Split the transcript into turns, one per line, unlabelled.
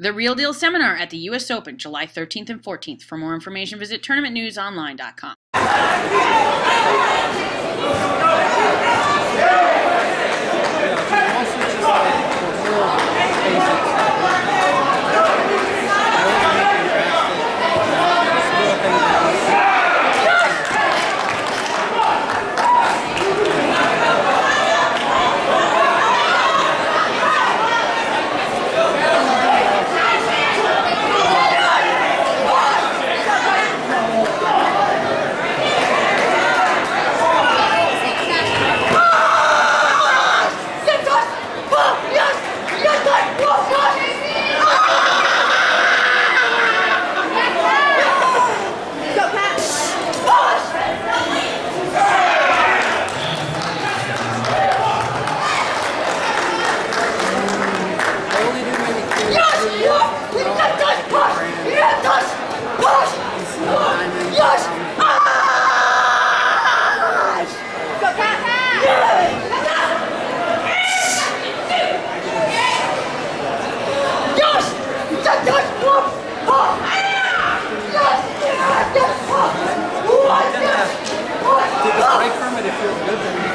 The Real Deal Seminar at the U.S. Open, July 13th and 14th. For more information, visit tournamentnewsonline.com. Take a break.